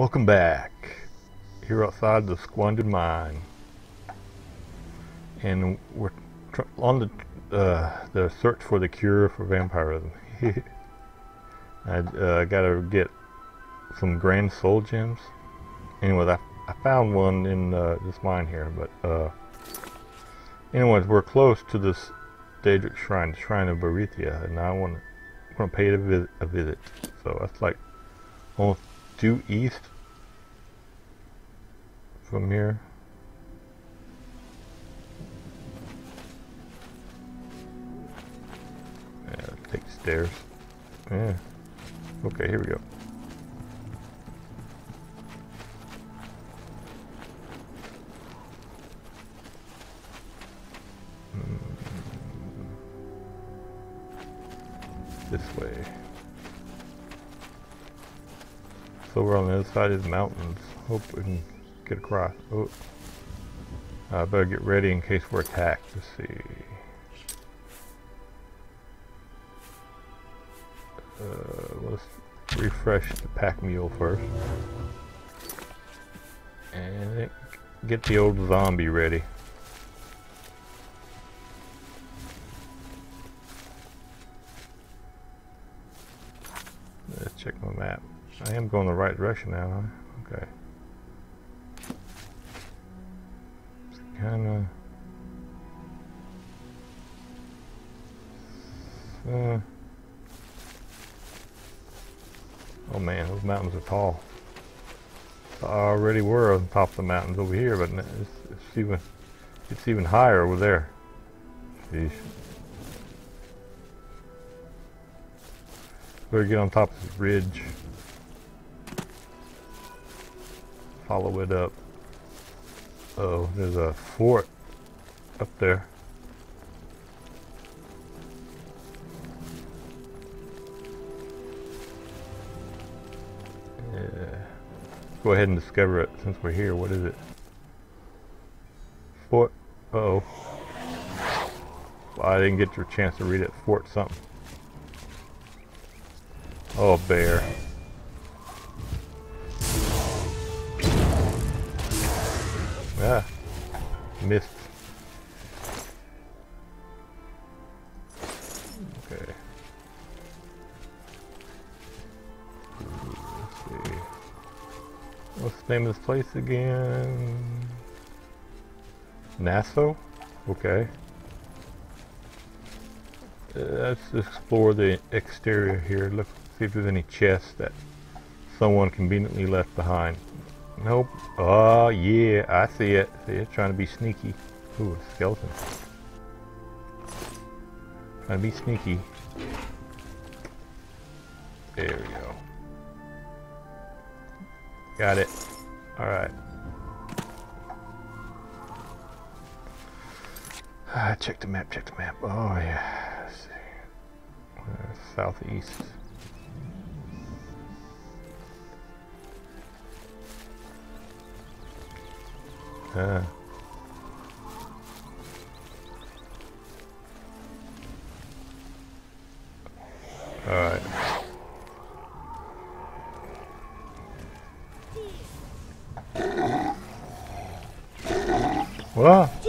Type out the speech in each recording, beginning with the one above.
Welcome back. Here outside the squandered mine. And we're on the uh, the search for the cure for vampirism. I uh, gotta get some grand soul gems. Anyways, I, I found one in uh, this mine here, but uh, anyways, we're close to this Daedric shrine, the Shrine of Boethiah, and I want to pay it a a visit. So that's like almost due east from here. Yeah, take stairs. Yeah. Okay, here we go. Hmm. This way. So we're on the other side of the mountains. Can get across. Oh. I better get ready in case we're attacked. Let's see. Uh, let's refresh the pack mule first. And get the old zombie ready. Let's check my map. I am going the right direction now, huh? Okay. Kinda... Uh, oh man, those mountains are tall. I already were on top of the mountains over here, but it's, it's even it's even higher over there. Jeez. Better get on top of this ridge. Follow it up. Oh, there's a fort up there. Yeah. Go ahead and discover it since we're here. What is it? Fort. Uh oh. I didn't get your chance to read it. Fort something. Oh, bear. Missed. Okay. Let's see. What's the name of this place again? Nasso? Okay. Uh, let's explore the exterior here. Look, see if there's any chests that someone conveniently left behind. Nope. Oh, yeah, I see it. See it, trying to be sneaky. Ooh, a skeleton. Trying to be sneaky. There we go. Got it. Alright. Ah, check the map, check the map. Oh, yeah. Uh, southeast. Uh. Alright. What?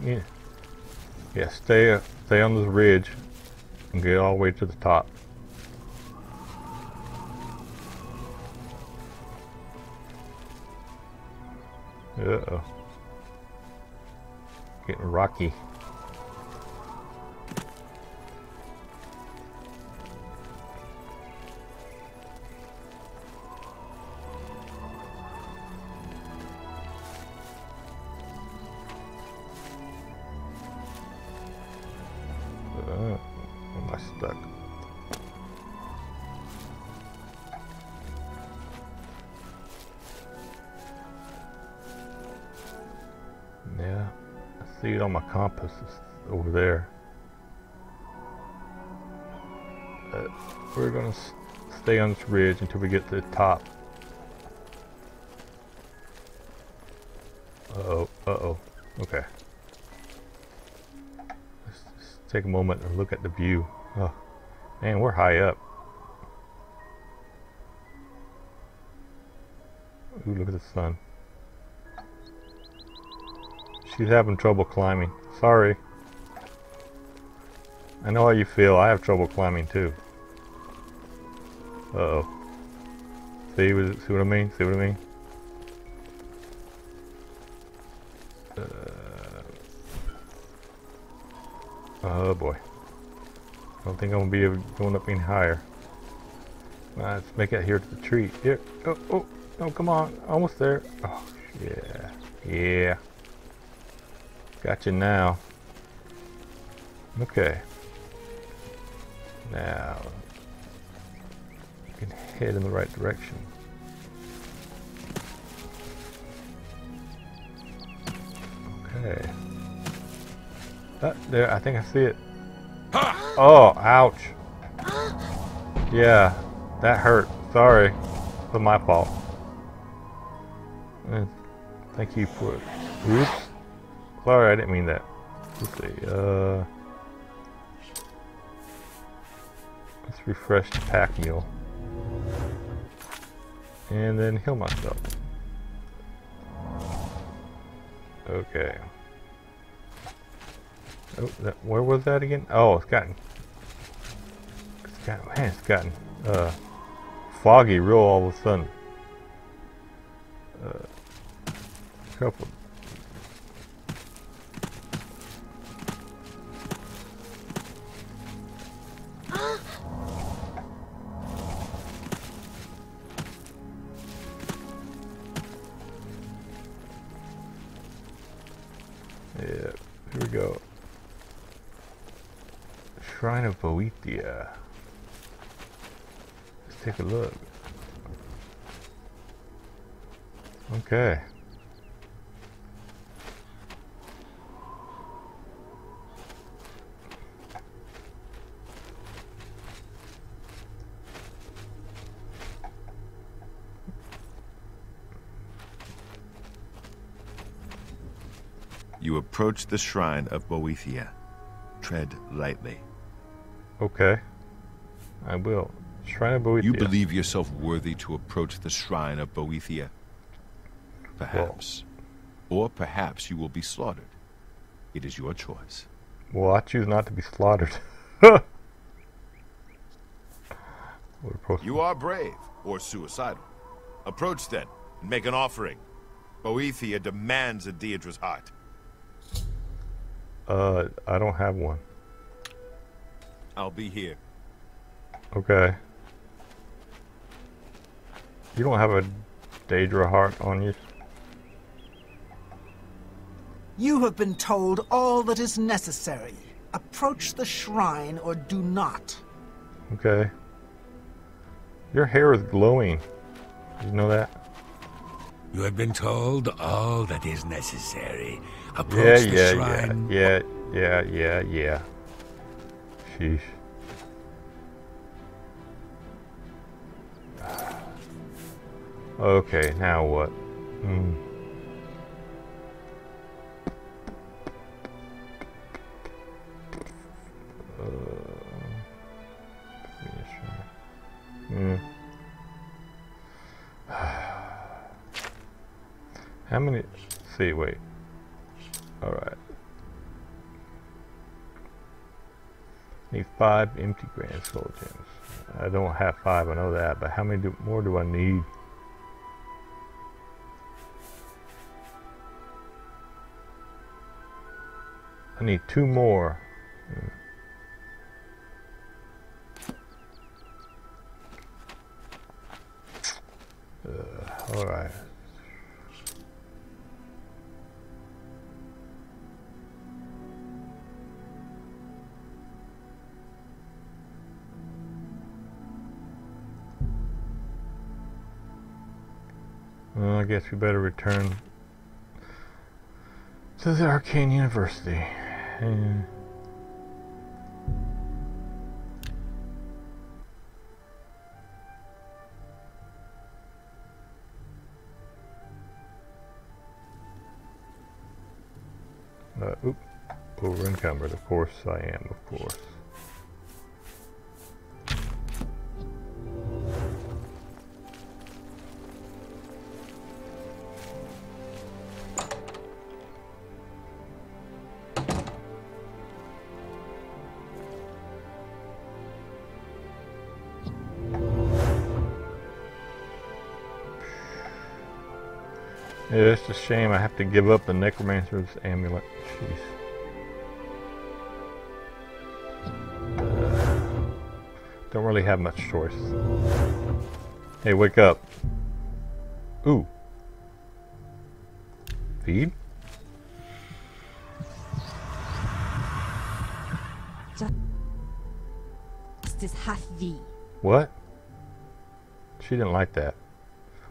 Yeah, yeah. Stay stay on this ridge and get all the way to the top. Uh oh. Getting rocky. See it on my compass it's over there. Uh, we're gonna stay on this ridge until we get to the top. Uh-oh, uh-oh. Okay. Let's just take a moment and look at the view. Oh, man, we're high up. Ooh, look at the sun. She's having trouble climbing. Sorry. I know how you feel. I have trouble climbing too. Uh oh. See, what- see what I mean? See what I mean? Uh, oh boy. I don't think I'm gonna be going up any higher. Let's make it here to the tree. Here. Oh, oh, oh, come on. Almost there. Oh, yeah. Yeah. Got you now. Okay. Now, we can head in the right direction. Okay. Uh, there, I think I see it. Oh, ouch. Yeah, that hurt. Sorry. It was my fault. Thank you for it. Oops. Sorry, I didn't mean that. Let's see. Uh, let's refresh the pack mule. And then heal myself. Okay. Oh, that, where was that again? Oh, it's gotten. It's gotten, man, it's gotten uh, foggy real all of a sudden. Uh, couple. Of Boethia. Uh, let's take a look. Okay. You approach the shrine of Boethia. Tread lightly. Okay. I will. Shrine of Boethia. You believe yourself worthy to approach the shrine of Boethia? Perhaps. Or perhaps you will be slaughtered. It is your choice. Well, I choose not to be slaughtered. You are brave, or suicidal. Approach then, and make an offering. Boethia demands a Daedra's heart. Uh, I don't have one. I'll be here. Okay. You don't have a Daedra heart on you? You have been told all that is necessary. Approach the shrine or do not. Okay. Your hair is glowing. Did you know that? You have been told all that is necessary. Yeah, Approach the yeah, shrine. yeah, yeah, yeah, yeah, yeah. Sheesh. Okay, now what? Hmm. How many? See, wait. All right. Need five empty grand soul gems. I don't have five, I know that, but how many do, more do I need? I need two more. Hmm. Uh, all right. I guess we better return to the Arcane University. And Uh, oop, over encumbered, of course I am, of course. A shame I have to give up the Necromancer's Amulet. Jeez. Don't really have much choice. Hey, wake up. Ooh. Feed? Justice hath thee. What? She didn't like that.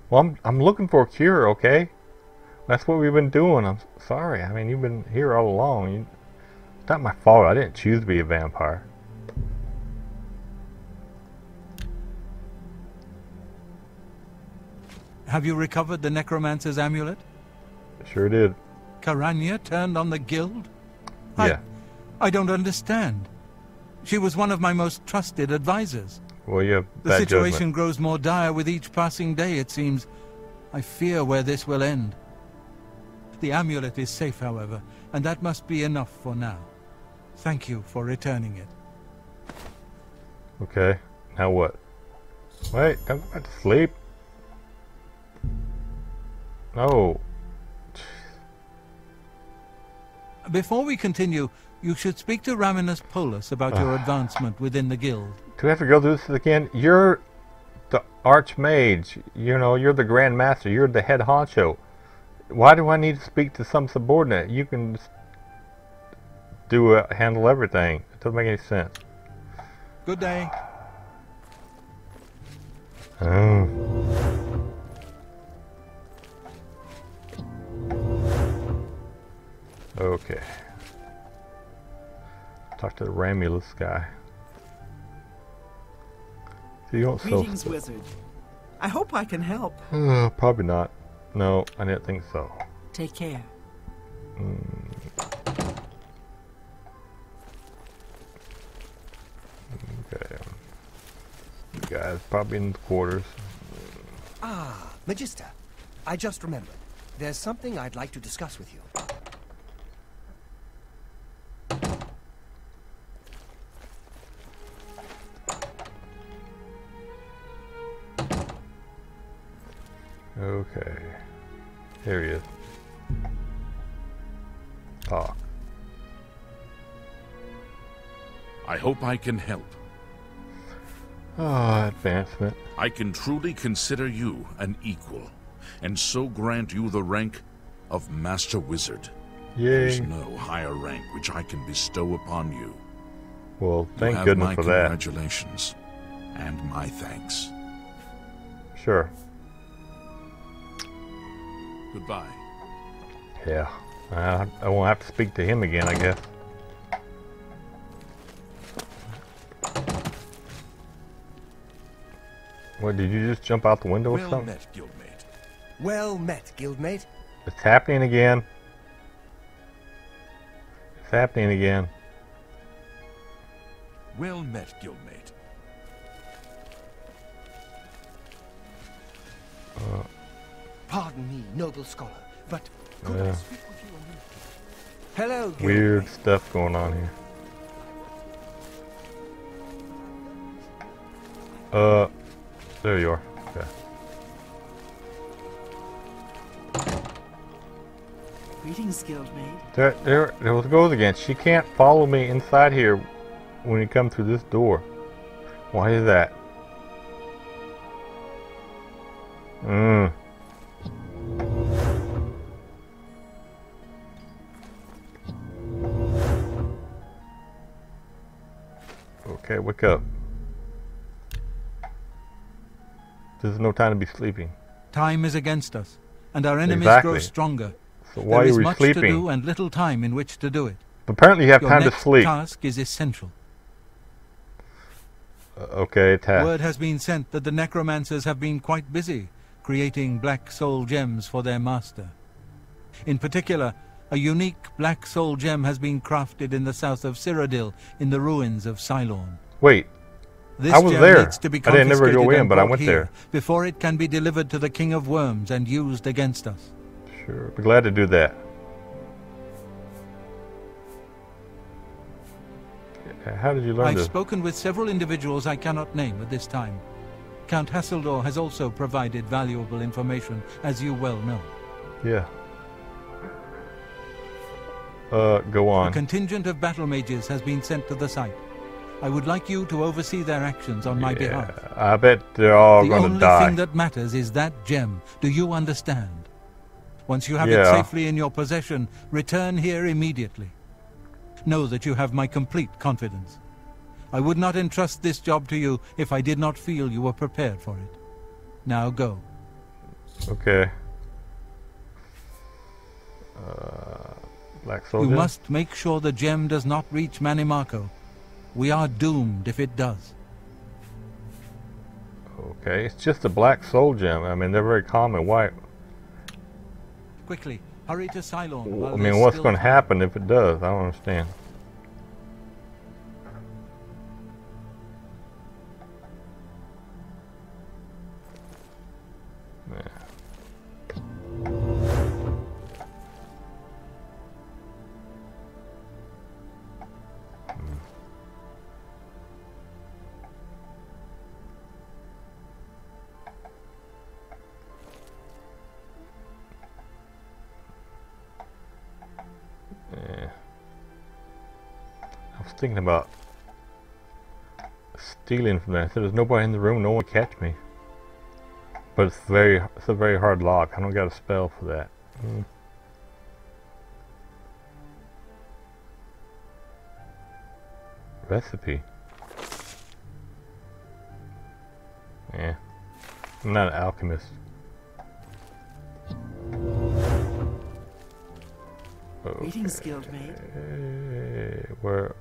Well, I'm, I'm looking for a cure, okay? That's what we've been doing. I'm sorry. I mean, you've been here all along. You, it's not my fault. I didn't choose to be a vampire. Have you recovered the Necromancer's amulet? Sure did. Caranya turned on the guild? Yeah. I, I don't understand. She was one of my most trusted advisors. Well, you have The situation judgment. grows more dire with each passing day, it seems. I fear where this will end. The amulet is safe, however, and that must be enough for now. Thank you for returning it. Okay. Now what? Wait, don't go to sleep. No. Before we continue, you should speak to Raminus Polus about your ah. advancement within the guild. Do we have to go through this again? You're the Archmage. You know, you're the Grand Master. You're the head honcho. Why do I need to speak to some subordinate? You can just do uh, handle everything. It doesn't make any sense. Good day. Oh. Okay. Talk to the Ramulus guy. So you don't Greetings, wizard. I hope I can help. Uh, probably not. No, I didn't think so. Take care. Okay. You guys probably in the quarters. Ah, Magister. I just remembered. There's something I'd like to discuss with you. Okay. Is. Talk. I hope I can help. Ah, advancement. I can truly consider you an equal, and so grant you the rank of Master Wizard. Yay. There is no higher rank which I can bestow upon you. Well, thank have goodness for that. congratulations, and my thanks. Sure. Goodbye. Yeah. I, I won't have to speak to him again, I guess. What, did you just jump out the window or Well something? met, guildmate. Well met, guildmate. It's happening again. It's happening again. Well met, guildmate. Pardon me, noble scholar, but could Yeah. I speak with you a minute? Hello, guildmate. Weird stuff going on here. Uh, there you are. Okay. Greetings, guildmate. There, there, there it goes again. She can't follow me inside here when you come through this door. Why is that? Hmm. Okay, wake up. This is no time to be sleeping. Time is against us, and our enemies Exactly. grow stronger. So why there is much to do and little time in which to do it. Apparently you have Your time to sleep. task is essential. Uh, okay, task. Word has been sent that the necromancers have been quite busy creating black soul gems for their master. In particular, A unique black soul gem has been crafted in the south of Cyrodiil, in the ruins of Silorn. Wait, This I was gem there. needs to be I didn't never go in, but I went there. Before it can be delivered to the King of Worms and used against us. sure. Be glad to do that. How did you learn I've this? spoken with several individuals I cannot name at this time. Count Hassildor has also provided valuable information, as you well know. Yeah. Uh, go A contingent of battle mages has been sent to the site. I would like you to oversee their actions on my yeah, behalf. I bet they're all the gonna die. The only thing that matters is that gem. Do you understand? Once you have it safely in your possession, return here immediately. Know that you have my complete confidence. I would not entrust this job to you if I did not feel you were prepared for it. Now go. Okay. Uh, Black Soldier. You must make sure the gem does not reach Manimarco. We are doomed if it does. Okay, it's just a black soul gem. I mean, they're very common. Why? Quickly, hurry to Silorn. I mean, what's going to happen if it does? I don't understand. Yeah. Yeah. I was thinking about stealing from there. Said, there's nobody in the room, no one catch me. But it's very, it's a very hard lock. I don't got a spell for that. Hmm. Recipe. Yeah. I'm not an alchemist. Greetings, Guildmate. Okay, where?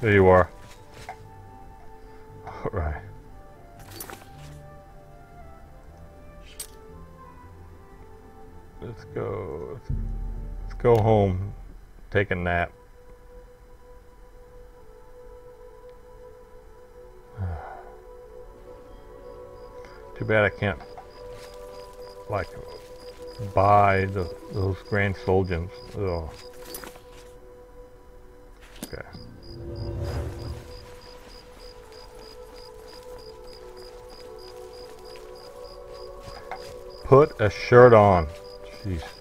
There you are. All right. Let's go. Let's go home. Take a nap. Too bad I can't like buy the those grand soul gems. Ugh. Okay. Put a shirt on. Jeez.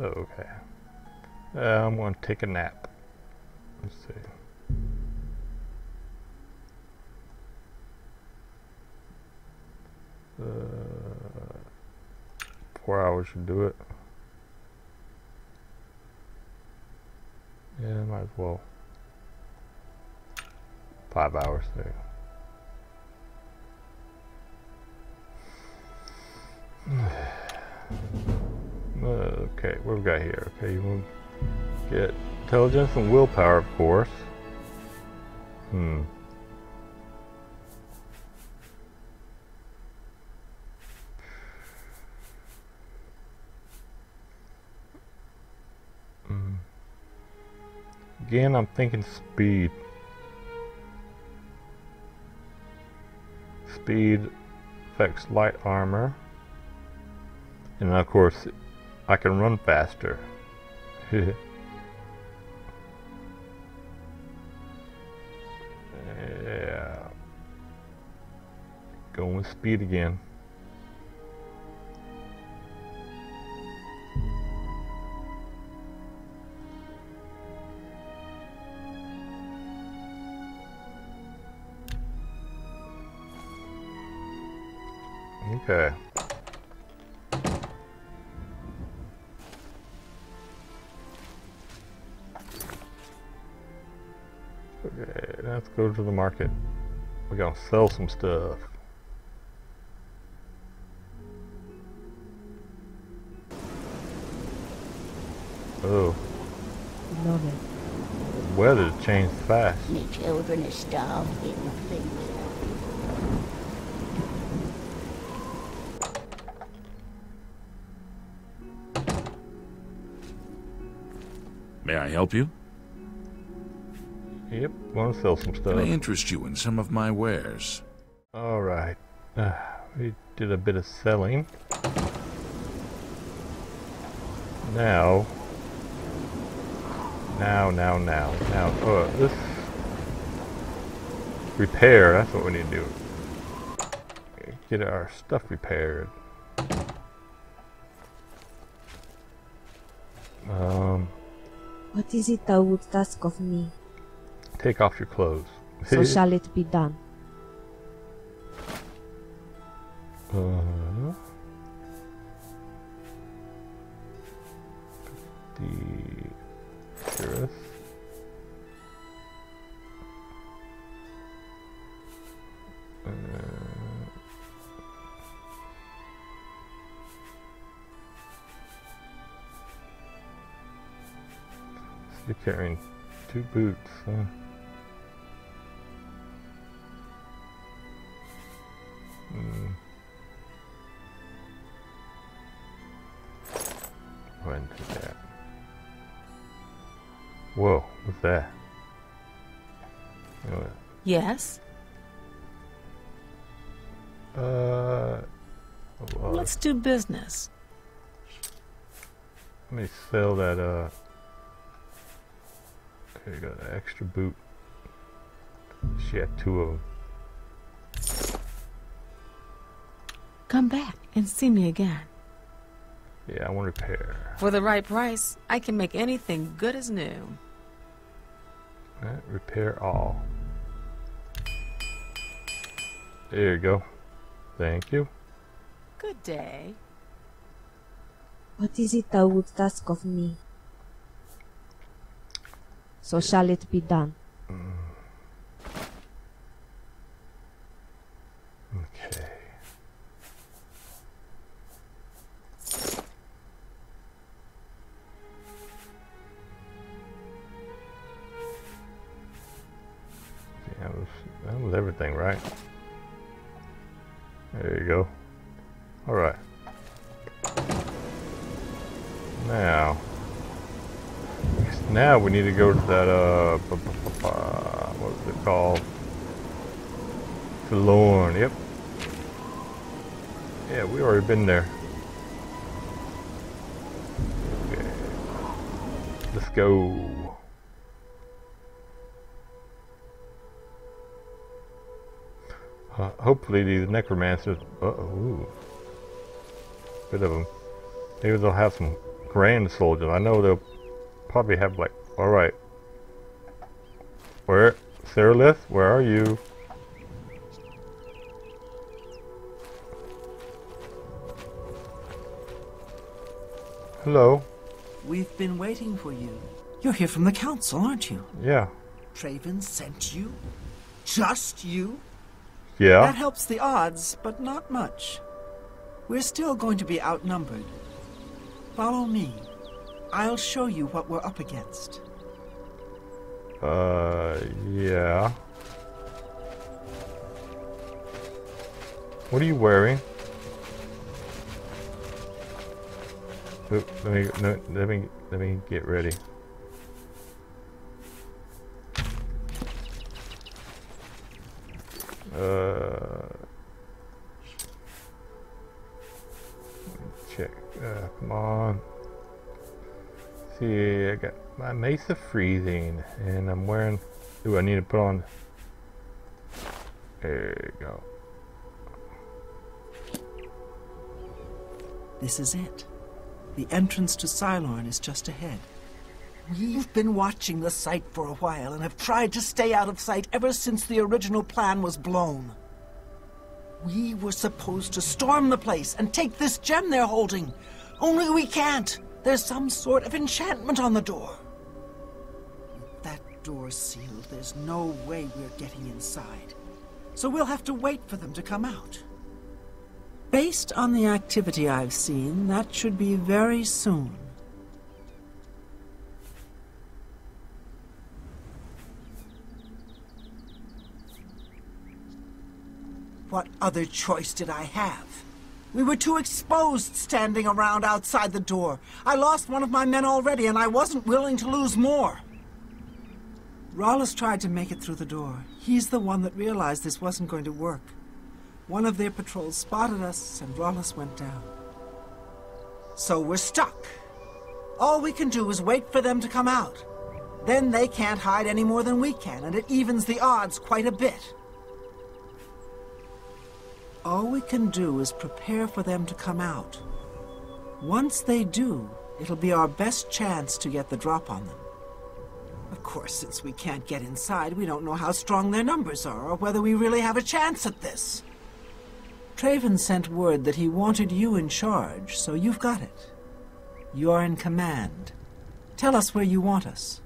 Okay. Uh, I'm going to take a nap. Let's see. Uh, four hours should do it. Yeah, might as well. Five hours there. okay, what we got here? Okay, you want get intelligence and willpower, of course. Hmm. hmm. Again, I'm thinking speed. Speed affects light armor. And of course, I can run faster. yeah. Going with speed again. Okay. Let's go to the market. We're gonna sell some stuff. Oh. Love it. Weather changed fast. My children are starved getting things. May I help you? Yep, want to sell some stuff. Can I interest you in some of my wares? All right. Uh, we did a bit of selling. Now. Now, now, now. Now, uh, this... Repair, that's what we need to do. Get our stuff repaired. Um, What is it thou wouldst ask of me? Take off your clothes. So shall it be done. Uh, the sheriff. Uh, so you're carrying two boots, huh? Yes? Uh, well, Let's do business. let me sell that, uh, there you go, the extra boot. She had two of them. Come back and see me again. Yeah, I want to repair. For the right price, I can make anything good as new. Alright, repair all. There you go. Thank you. Good day. What is it thou wouldst ask of me? So shall it be done. Okay. We need to go to that, uh, what was it called? Forlorn, yep. Yeah, we already been there. Okay. Let's go. Uh, hopefully these necromancers, uh-oh, bit of them. Maybe they'll have some grand soldiers. I know they'll probably have like, alright. Where, Saerileth, where are you? Hello. We've been waiting for you. You're here from the council, aren't you? Yeah. Traven sent you? Just you? Yeah. That helps the odds, but not much. We're still going to be outnumbered. Follow me. I'll show you what we're up against. Uh, yeah. What are you wearing? Oop, let me no, let me let me get ready. Uh, check. Uh, come on. See, I got my of Freezing, and I'm wearing. Ooh, I need to put on. There you go. This is it. The entrance to Silorn is just ahead. We've been watching the site for a while and have tried to stay out of sight ever since the original plan was blown. We were supposed to storm the place and take this gem they're holding. Only we can't. There's some sort of enchantment on the door. With that door sealed, there's no way we're getting inside. So we'll have to wait for them to come out. Based on the activity I've seen, that should be very soon. What other choice did I have? We were too exposed standing around outside the door. I lost one of my men already, and I wasn't willing to lose more. Rawlus tried to make it through the door. He's the one that realized this wasn't going to work. One of their patrols spotted us, and Rawlus went down. So we're stuck. All we can do is wait for them to come out. Then they can't hide any more than we can, and it evens the odds quite a bit. All we can do is prepare for them to come out. Once they do, it'll be our best chance to get the drop on them. Of course, since we can't get inside, we don't know how strong their numbers are or whether we really have a chance at this. Traven sent word that he wanted you in charge, so you've got it. You're in command. Tell us where you want us.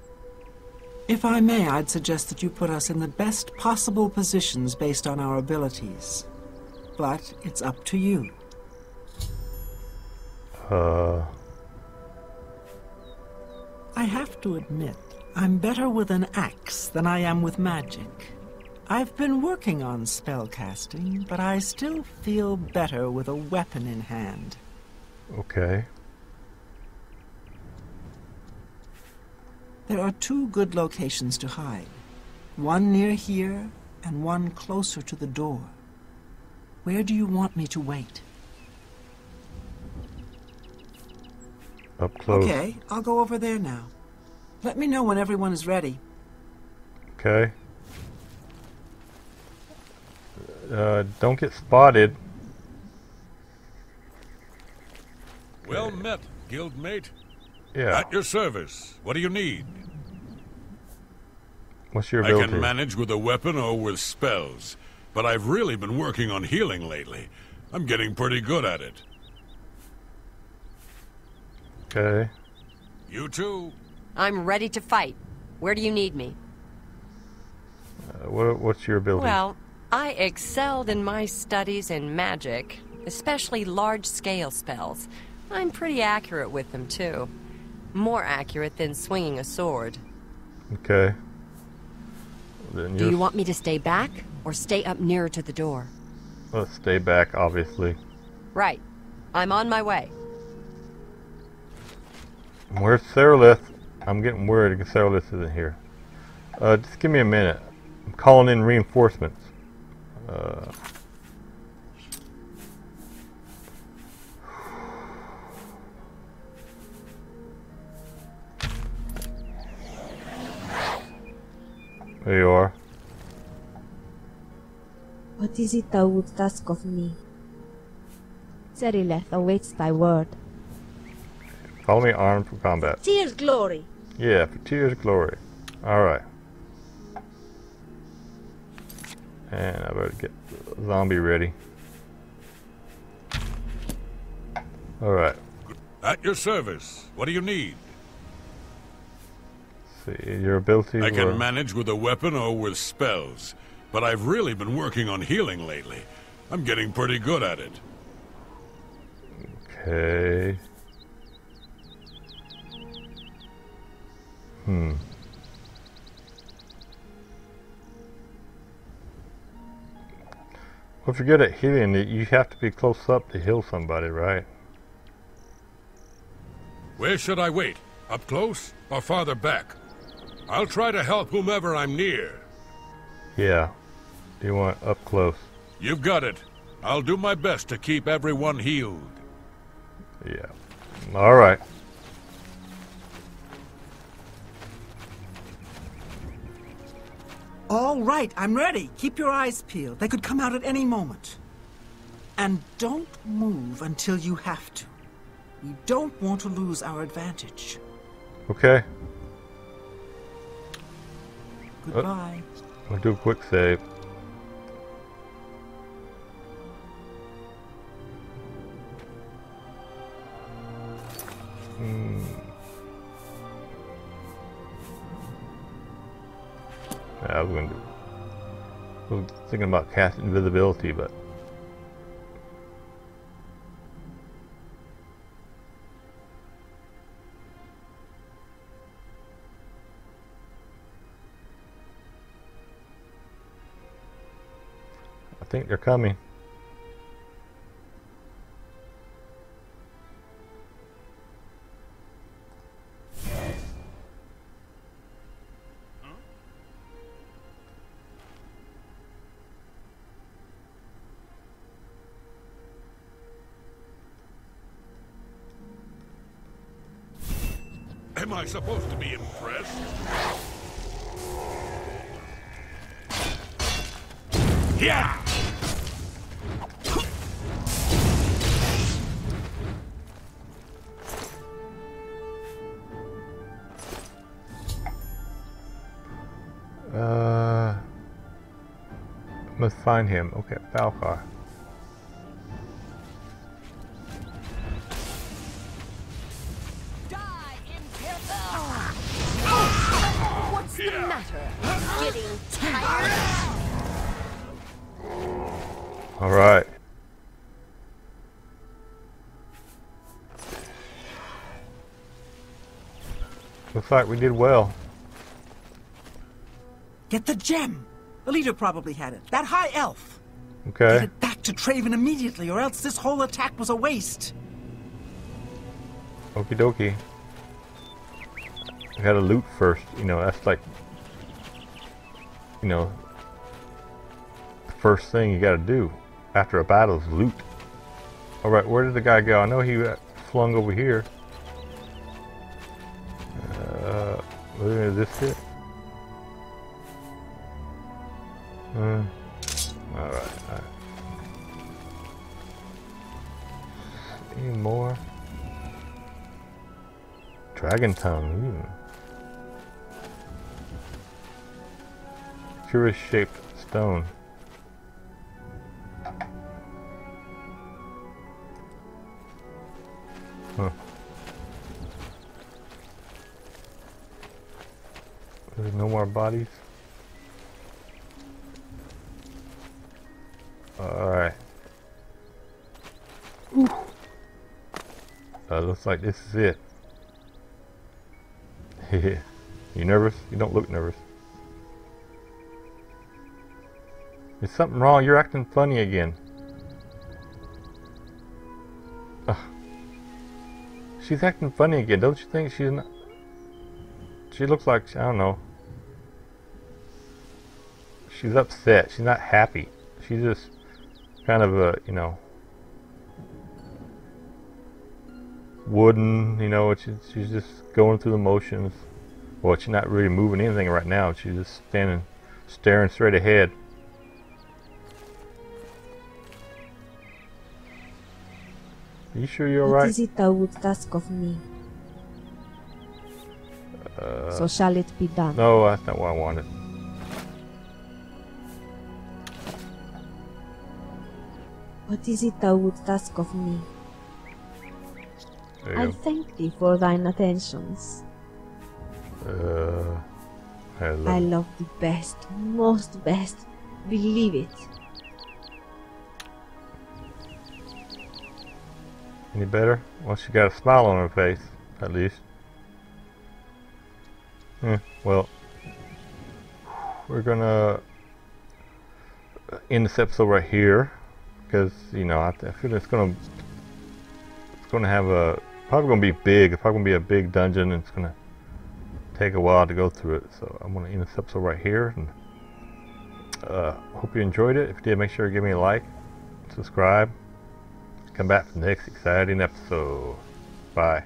If I may, I'd suggest that you put us in the best possible positions based on our abilities. But it's up to you. Uh. I have to admit, I'm better with an axe than I am with magic. I've been working on spellcasting, but I still feel better with a weapon in hand. Okay. There are two good locations to hide. One near here, and one closer to the door. Where do you want me to wait? Up close. Okay, I'll go over there now. Let me know when everyone is ready. Okay. Uh, don't get spotted. Well met, guildmate. Yeah. At your service. What do you need? What's your I can manage with a weapon or with spells, but I've really been working on healing lately. I'm getting pretty good at it. Okay. You too. I'm ready to fight. Where do you need me? Uh, what, what's your ability? Well, I excelled in my studies in magic, especially large-scale spells. I'm pretty accurate with them, too. More accurate than swinging a sword. Okay. Then Do you're want me to stay back, or stay up nearer to the door? Let's stay back, obviously. Right. I'm on my way. Where's Saerileth? I'm getting worried because Saerileth isn't here. Uh, just give me a minute. I'm calling in reinforcements. Uh, there you are. What is it thou wouldst ask of me? Saerileth awaits thy word. Follow me armed for combat. Tyr's glory. Yeah, for Tyr's glory. Alright. And I better get the zombie ready. Alright. At your service. What do you need? see, your ability I can manage with a weapon or with spells, but I've really been working on healing lately. I'm getting pretty good at it. Okay. Hmm. Well, if you're good at healing, you have to be close up to heal somebody, right? Where should I wait? Up close or farther back? I'll try to help whomever I'm near. Yeah. Do You want up close. You've got it. I'll do my best to keep everyone healed. Yeah. All right. All right, I'm ready. Keep your eyes peeled. They could come out at any moment. And don't move until you have to. We don't want to lose our advantage. Okay. Goodbye. I'll do a quick save. Hmm. I was going to. I was thinking about cast invisibility, but I think they're coming. I supposed to be impressed? Yeah! Uh, must find him. Okay, Falcar. Getting tired? All right. Looks like we did well. Get the gem. The leader probably had it. That high elf. Okay. Get it back to Traven immediately, or else this whole attack was a waste. Okie dokie. We gotta loot first, you know, that's like, you know, the first thing you gotta do after a battle is loot. Alright, where did the guy go? I know he flung over here. Uh, is this it? Uh, alright, alright. Any more? Dragon tongue. Ooh. Curious shaped stone. Huh. There's no more bodies. Alright. Uh, looks like this is it. you nervous? You don't look nervous. Is something wrong? You're acting funny again. Ugh. She's acting funny again. Don't you think she's not? She looks like, I don't know. She's upset. She's not happy. She's just kind of a, you know, wooden, you know, she's, she's just going through the motions. Well, she's not really moving anything right now. She's just standing, staring straight ahead. Are you sure you're What alright? is it thou wouldst ask of me? Uh, so shall it be done? No, that's not what I wanted. What is it thou wouldst ask of me? I go. thank thee for thine attentions. Uh, I love I love thee best, most best. Believe it. Any better? Well, she got a smile on her face, at least. Hmm, well, we're gonna end this episode right here because you know I, I feel it's gonna it's gonna have a probably gonna be big. It's probably gonna be a big dungeon, and it's gonna take a while to go through it. So I'm gonna end this episode right here, and uh, hope you enjoyed it. If you did, make sure to give me a like, subscribe. Come back for the next exciting episode. Bye.